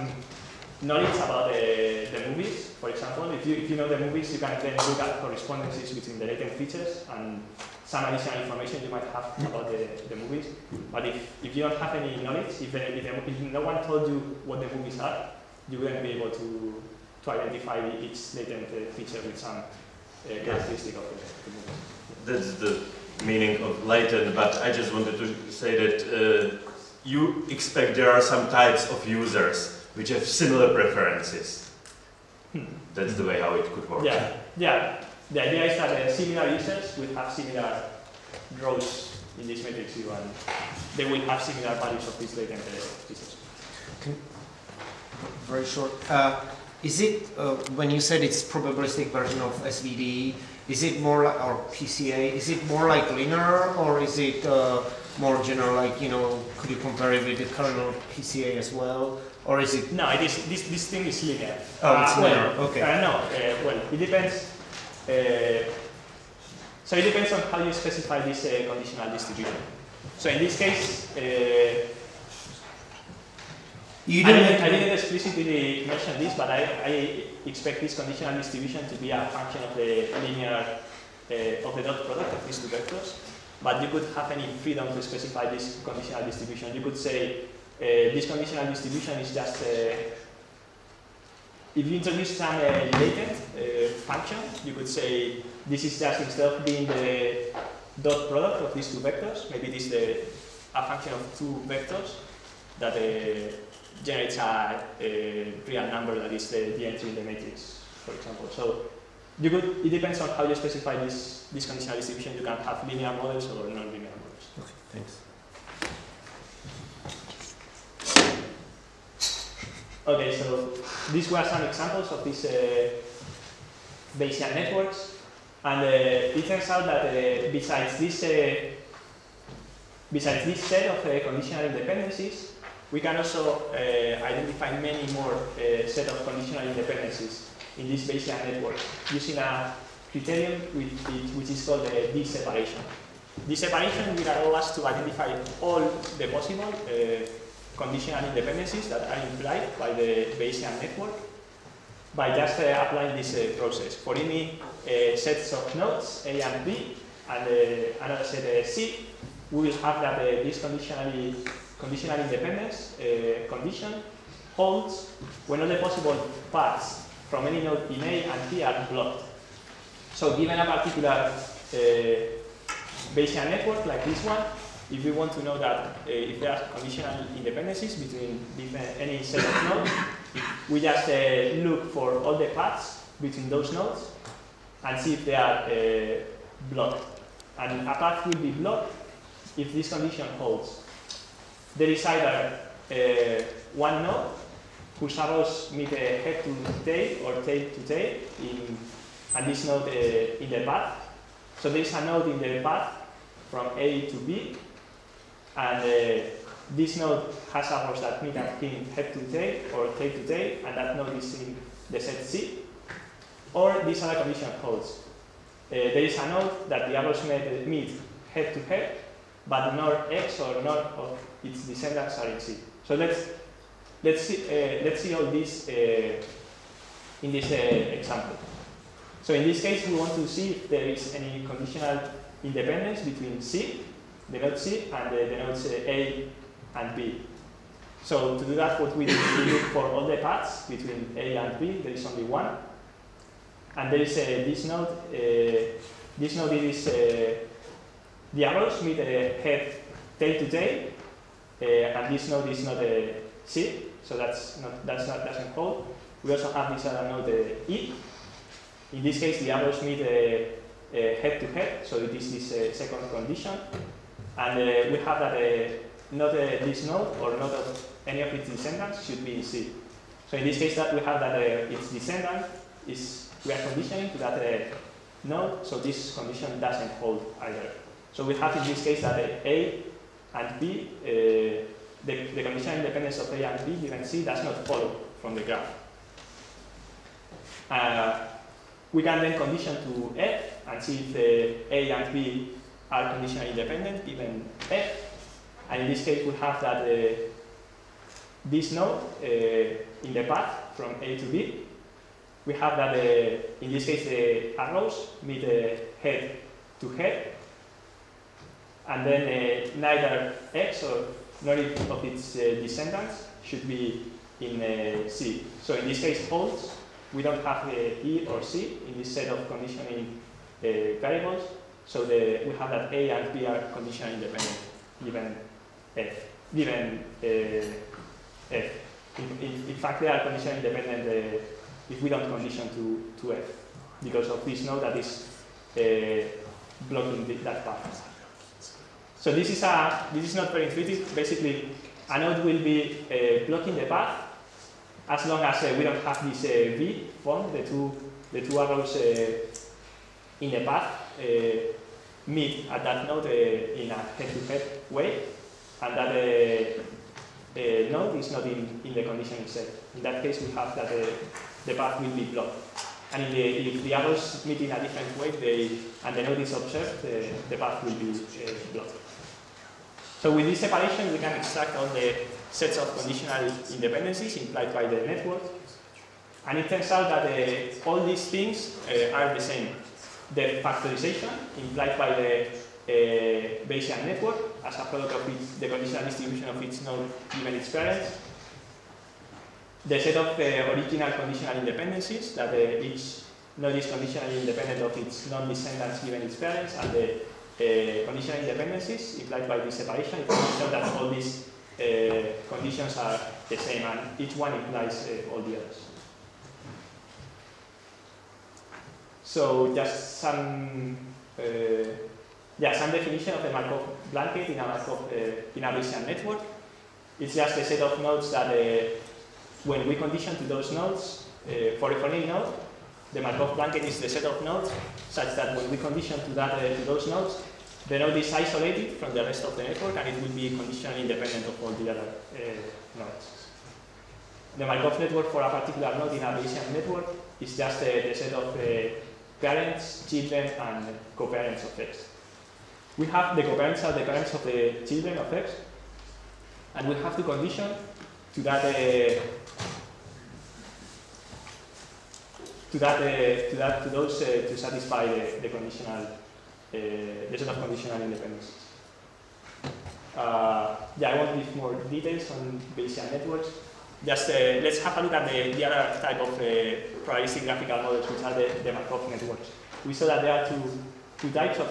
knowledge about the, the movies, for example. If you, if you know the movies, you can then look at correspondences between the latent features and some additional information you might have about the, the movies. But if, if you don't have any knowledge, if, the, if, the, if no one told you what the movies are, you wouldn't be able to, to identify each latent uh, feature with some uh, characteristic of the, the movie. That's the meaning of latent, but I just wanted to say that uh, you expect there are some types of users which have similar preferences. Hmm. That's the way how it could work. Yeah, yeah. The idea is that uh, similar users will have similar rows in this matrix view and they will have similar values of these latent uh, features. Very short. Uh, is it uh, when you said it's probabilistic version of SVD? Is it more like or PCA? Is it more like linear or is it uh, more general? Like you know, could you compare it with the kernel PCA as well, or is it? No, it is, this, this thing is linear. Oh, it's Uh, linear. Well, Okay. uh, no, uh, well, it depends. Uh, so it depends on how you specify this uh, conditional distribution. So in this case, uh, You I didn't. didn't, I didn't explicitly mention this, but I, I expect this conditional distribution to be a function of the linear, uh, of the dot product of these two vectors. But you could have any freedom to specify this conditional distribution. You could say uh, this conditional distribution is just, uh, if you introduce some uh, latent uh, function, you could say this is just instead of being the dot product of these two vectors, maybe this is the, a function of two vectors that uh, generates a, a real number that is the, the entry in the matrix, for example. So you could, it depends on how you specify this, this conditional distribution. You can have linear models or non-linear models. Okay, thanks. Okay, so these were some examples of these uh, Bayesian networks. And uh, it turns out that uh, besides this, uh, besides this set of uh, conditional independencies, we can also uh, identify many more set of conditional independencies in this Bayesian network using a criterion which, is called the D-separation. D-separation will allow us to identify all the possible conditional independencies that are implied by the Bayesian network by just uh, applying this uh, process. For any uh, sets of nodes, A and B, and uh, another set uh, C, we will have that uh, this conditionally, conditional independence condition holds when all the possible paths from any node in A and B are blocked. So given a particular Bayesian network like this one, if you want to know that uh, if there are conditional independencies between any set of nodes, we just uh, look for all the paths between those nodes and see if they are uh, blocked. And a path will be blocked if this condition holds. There is either one node whose arrows meet head to tail or tail to tail, in, and this node in the path. So there is a node in the path from A to B, and uh, this node has arrows that meet at in head to tail or tail to tail, and that node is in the set C. Or this other condition holds. Uh, there is a node that the arrows meet, head to head, but nor X or nor of its descendants are in C. So let's let's see uh, let's see all this uh, in this uh, example. So in this case, we want to see if there is any conditional independence between C, the node C, and the, uh, A and B. So to do that, what we do is we look for all the paths between A and B. There is only one, and there is this node. This node is uh, the arrows meet head tail to tail, uh, and this node is not a C, so that's not that's not doesn't hold. We also have this other node uh, E. In this case, the arrows meet head to head, so it is this second condition, and uh, we have that uh, not uh, this node or not any of its descendants should be in C. So in this case, that we have that uh, its descendant is we are conditioning to that uh, node, so this condition doesn't hold either. So we have in this case that A and B, the, the conditional independence of A and B, you can see, does not follow from the graph. Uh, we can then condition to F and see if uh, A and B are conditionally independent given F. And in this case, we have that uh, this node uh, in the path from A to B, we have that uh, in this case the arrows meet uh, head to head, and then uh, neither X or nor of its uh, descendants should be in uh, C. So in this case, holds. We don't have the E or C in this set of conditioning uh, variables. So the, we have that A and B are conditionally independent given F, given uh, F. In, in, in, fact, they are conditionally independent uh, if we don't condition to, to F because of this node that is uh, blocking the, that path. So this is a this is not very intuitive. Basically, a node will be uh, blocking the path as long as uh, we don't have this uh, V form, the two the two arrows uh, in the path uh, meet at that node uh, in a head-to-head way, and that node is not in, in the conditioning set. In that case, we have that the path will be blocked. And the, if the arrows meet in a different way, they, and the node is observed, the path will be blocked. So with this separation, we can extract all the sets of conditional independencies implied by the network. And it turns out that uh, all these things uh, are the same. The factorization implied by the uh, Bayesian network as a product of its, the conditional distribution of its node given its parents. The set of the original conditional independencies that each node is conditionally independent of its non-descendants given its parents and the uh, conditional independencies implied by this separation. It that all these uh, conditions are the same and each one implies uh, all the others. So just some, uh, yeah, some definition of the Markov blanket in a Markov uh, in a Bayesian network. It's just a set of nodes that uh, when we condition to those nodes, for, for any node, the Markov blanket is the set of nodes such that when we condition to, that, to those nodes, the node is isolated from the rest of the network and it will be conditionally independent of all the other nodes. The Markov network for a particular node in a Bayesian network is just the set of parents, children, and co-parents of X. We have the co-parents are the parents of the children of X, and we have to condition to that uh, to that, uh, to that, to those uh, to satisfy the, the conditional, uh, the set of conditional independencies. yeah, I won't give more details on Bayesian networks. Just let's have a look at the, the other type of uh, probabilistic graphical models, which are the, the Markov networks. We saw that there are two, two types of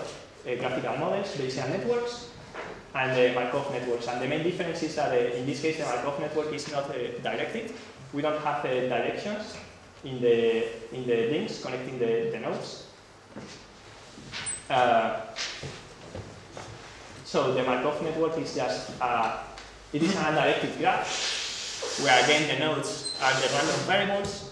uh, graphical models, Bayesian networks and the Markov networks. And the main difference is that in this case the Markov network is not directed. We don't have directions in the, in the links connecting the, the nodes. Uh, so the Markov network is just, uh, it is an undirected graph, where again the nodes are the random variables,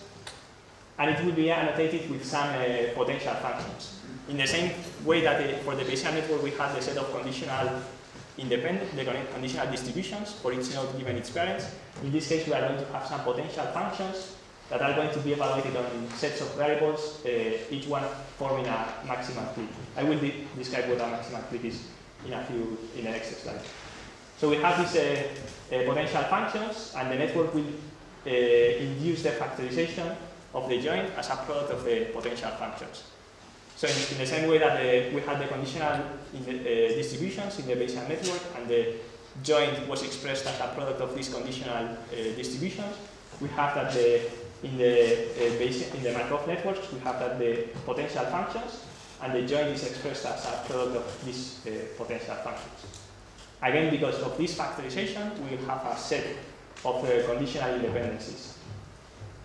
and it will be annotated with some uh, potential functions. In the same way that uh, for the Bayesian network we have the set of conditional independent, the conditional distributions for each node given its parents, in this case we are going to have some potential functions that are going to be evaluated on sets of variables, uh, each one forming a maximal clique. I will de describe what a maximal clique is in a few in the next slide. So we have these uh, uh, potential functions, and the network will uh, induce the factorization of the joint as a product of the potential functions. So in, in the same way that we had the conditional the, uh, distributions in the Bayesian network, and the joint was expressed as a product of these conditional distributions, we have that the in the uh, in the Markov networks, we have that the potential functions and the joint is expressed as a product of these uh, potential functions. Again, because of this factorization, we have a set of uh, conditional independencies.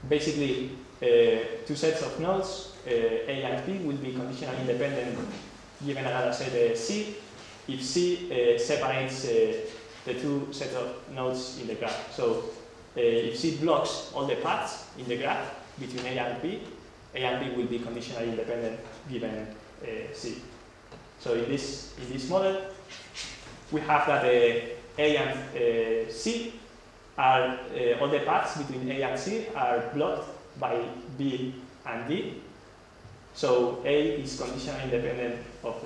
Basically, uh, two sets of nodes, uh, A and B, will be conditionally independent given another set uh, C, if C uh, separates the two sets of nodes in the graph. So if C blocks all the paths in the graph between A and B, A and B will be conditionally independent given uh, C. So in this, in this model, we have that uh, A and uh, C are, all the paths between A and C are blocked by B and D. So A is conditionally independent of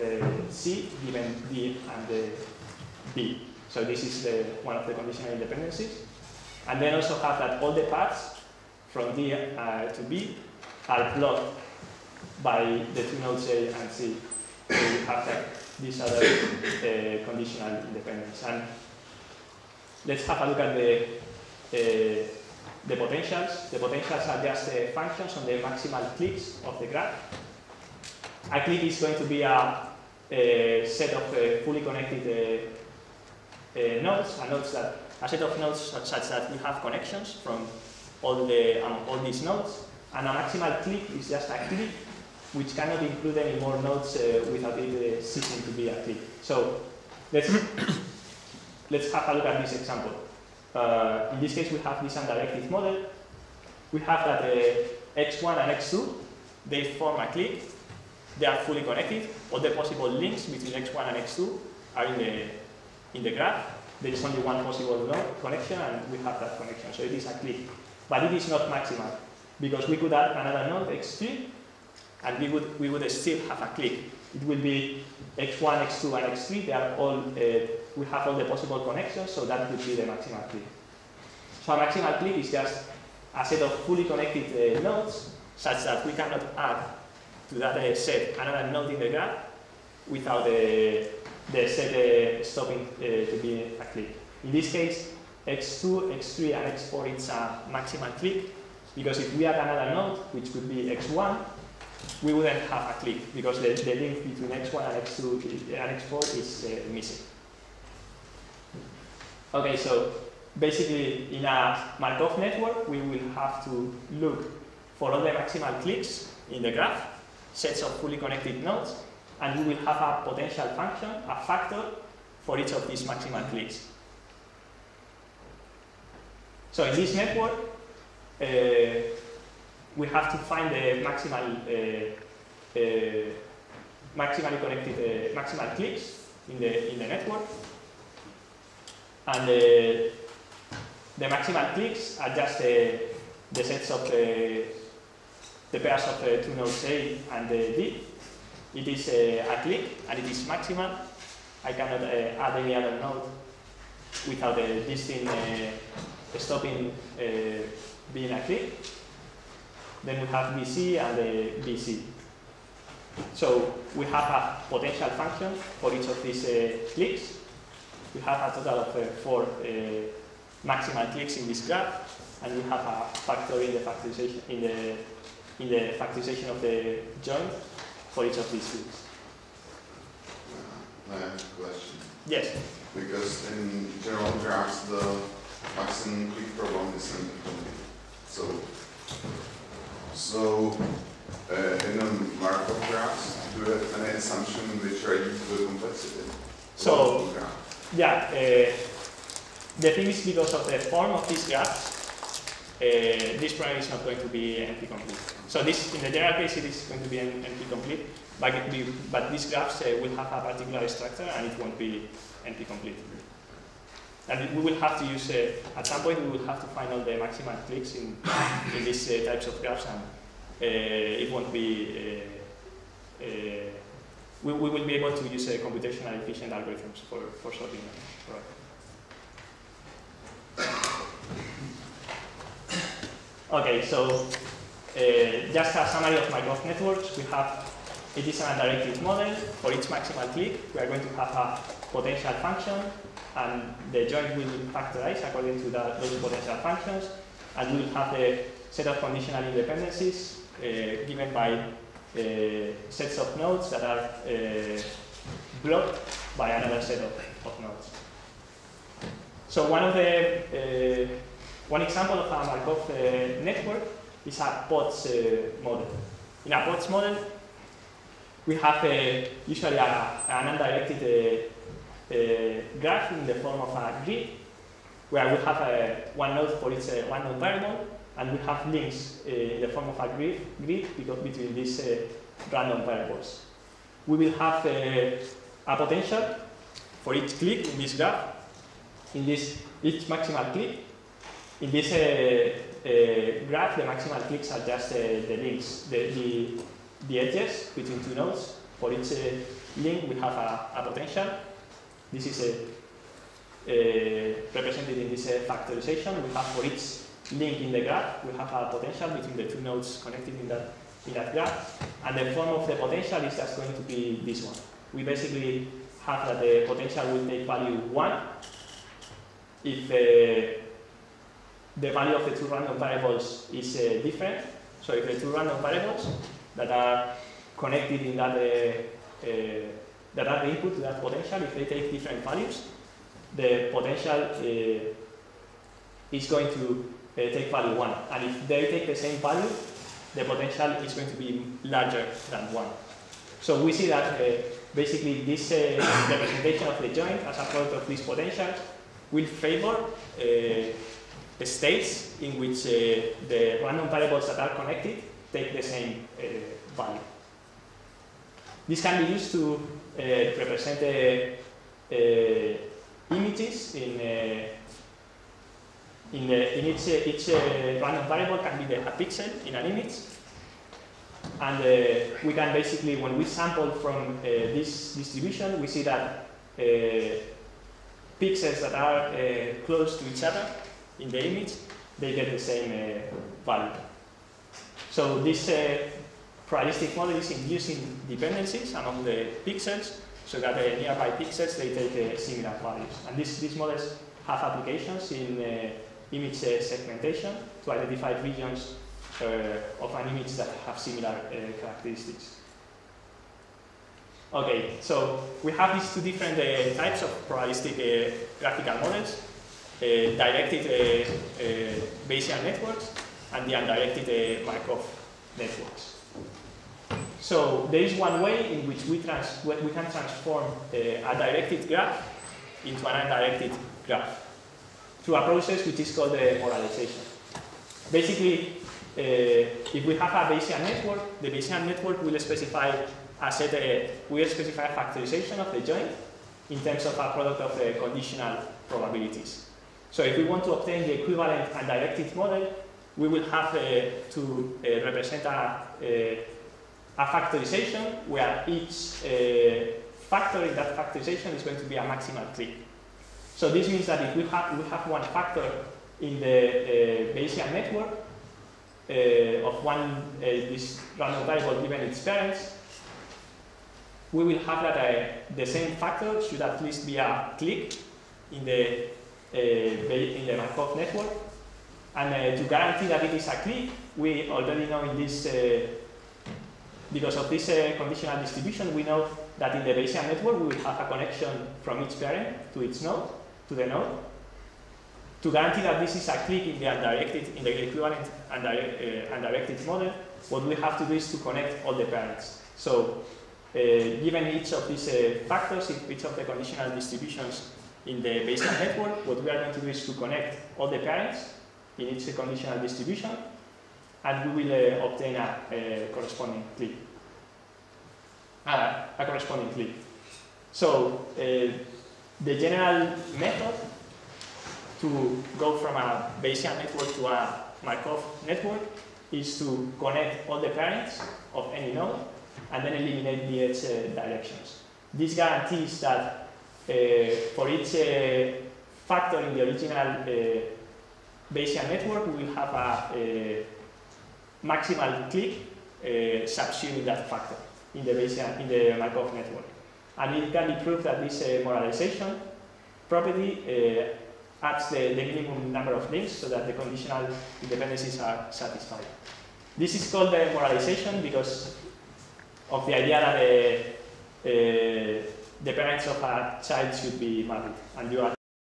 C given D and B. So this is the, one of the conditional independencies. And then also have that all the paths from D uh, to B are blocked by the two nodes A and C. So we have that, these other conditional independence. And let's have a look at the, uh, the potentials. The potentials are just uh, functions on the maximal cliques of the graph. A clique is going to be a, a set of uh, fully connected uh, uh, nodes, a, nodes that, a set of nodes such, such that we have connections from all, the, um, all these nodes. And a maximal clique is just a clique which cannot include any more nodes uh, without it uh, ceasing to be a clique. So let's, [COUGHS] let's have a look at this example. Uh, in this case, we have this undirected model. We have that uh, x1 and x2, they form a clique. They are fully connected. All the possible links between x1 and x2 are in the, in the graph. There is only one possible node connection, and we have that connection. So it is a clique. But it is not maximal, because we could add another node, x3, and we would, we would still have a clique. It will be x1, x2, and x3. They are all, uh, we have all the possible connections, so that would be the maximal clique. So a maximal clique is just a set of fully connected uh, nodes, such that we cannot add to that uh, set another node in the graph without the, the set uh, stopping uh, to be a clique. In this case, x2, x3, and x4 is a maximal clique, because if we add another node, which could be x1, we wouldn't have a clique because the, the link between x1 and x2 and x4 is uh, missing. Okay, so basically in a Markov network, we will have to look for all the maximal cliques in the graph, sets of fully connected nodes, and we will have a potential function, a factor, for each of these maximal cliques. So in this network, uh, we have to find the maximal, uh, uh, maximally connected uh, maximal cliques in the in the network, and uh, the maximal cliques are just uh, the sets of uh, the pairs of the two nodes A and the D. It is a clique and it is maximal. I cannot add any other node without this thing stopping being a clique. Then we have BC and the BC. So we have a potential function for each of these uh, cliques. We have a total of uh, four uh, maximal cliques in this graph, and we have a factor in the factorization in the in the factorization of the joint for each of these fields. I have a question. Yes. Because in general graphs, the maximum clique problem is independent. So, so uh, in a Markov graphs, do you have any assumption which are used to the complexity? So-? Yeah, uh, the thing is because of the form of these graphs, uh, this program is not going to be NP complete. So this, in the general case, it is going to be NP complete, but, be, but these graphs uh, will have a particular structure and it won't be NP complete. And we will have to use, uh, at some point, we will have to find all the maximal cliques in, in these uh, types of graphs and uh, it won't be, uh, uh, we, we will be able to use computational efficient algorithms for, for sorting them. Right. Okay, so just a summary of Markov networks. We have it is an undirected model. For each maximal clique, we are going to have a potential function, and the joint will factorize according to that, those potential functions, and we will have a set of conditional independencies uh, given by uh, sets of nodes that are uh, blocked by another set of, of nodes. So one of the uh, one example of a Markov uh, network is a Potts uh, model. In a Potts model, we have usually a, an undirected graph in the form of a grid, where we have uh, one node for each uh, one node variable, and we have links uh, in the form of a grid, grid because between these random variables. We will have a potential for each clique in this graph, in this each maximal clique. In this graph, the maximal cliques are just the links, the, the, the edges between two nodes. For each link, we have a, a potential. This is a, represented in this uh, factorization. We have for each link in the graph, we have a potential between the two nodes connected in that, in that graph. And the form of the potential is just going to be this one. We basically have that the potential will take value 1 if uh, the value of the two random variables is uh, different. So if the two random variables that are connected in that, uh, uh, that are input to that potential, if they take different values, the potential uh, is going to uh, take value 1. And if they take the same value, the potential is going to be larger than 1. So we see that uh, basically this uh, [COUGHS] representation of the joint as a product of these potentials will favor uh, states in which uh, the random variables that are connected take the same value. This can be used to represent uh, uh, images in, uh, in, in each, each random variable can be the, a pixel in an image. And we can basically, when we sample from this distribution, we see that pixels that are uh, close to each other in the image, they get the same uh, value. So this uh, probabilistic model is inducing dependencies among the pixels so that the nearby pixels, they take uh, similar values. And this, these models have applications in uh, image uh, segmentation to identify regions of an image that have similar characteristics. Okay, so we have these two different uh, types of probabilistic uh, graphical models, uh, directed Bayesian networks and the undirected Markov networks. So there is one way in which we, trans we can transform a directed graph into an undirected graph through a process which is called the moralization. Basically, if we have a Bayesian network, the Bayesian network will specify a set, uh, we specify a factorization of the joint in terms of a product of the conditional probabilities. So if we want to obtain the equivalent undirected model, we will have uh, to uh, represent a, a, factorization where each factor in that factorization is going to be a maximal clique. So this means that if we have, we have one factor in the Bayesian network of one this random variable given its parents, we will have that uh, the same factor should at least be a clique in the ba- in the Markov network. And uh, to guarantee that it is a clique, we already know in this, uh, because of this uh, conditional distribution, we know that in the Bayesian network we will have a connection from each parent to its node, to the node. To guarantee that this is a clique in the undirected, in the equivalent undirect, uh, undirected model, what we have to do is to connect all the parents. So, uh, given each of these uh, factors, each of the conditional distributions in the Bayesian network, what we are going to do is to connect all the parents in each conditional distribution, and we will uh, obtain a, a corresponding clique. Ah, a corresponding clique. So, uh, the general method to go from a Bayesian network to a Markov network is to connect all the parents of any node and then eliminate the edge uh, directions. This guarantees that uh, for each uh, factor in the original uh, Bayesian network, we will have a, a maximal clique uh, that factor in the Bayesian, in the Markov network. And it can be proved that this uh, moralization property uh, adds the, the minimum number of links so that the conditional independencies are satisfied. This is called the moralization because of the idea that uh, the parents of a child should be married, and you are